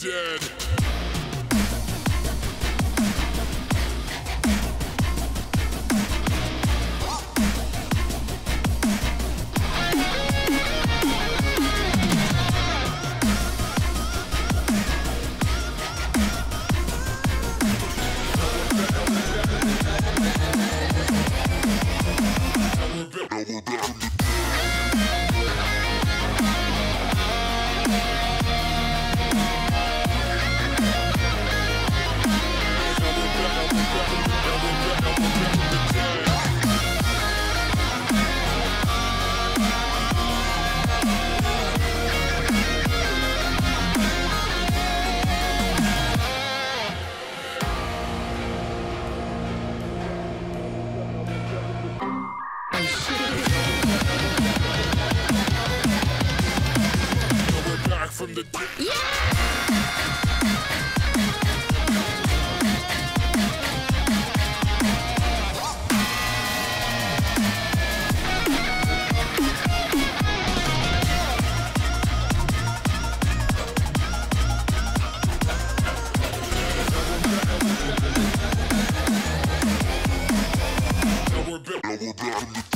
dead. Double back.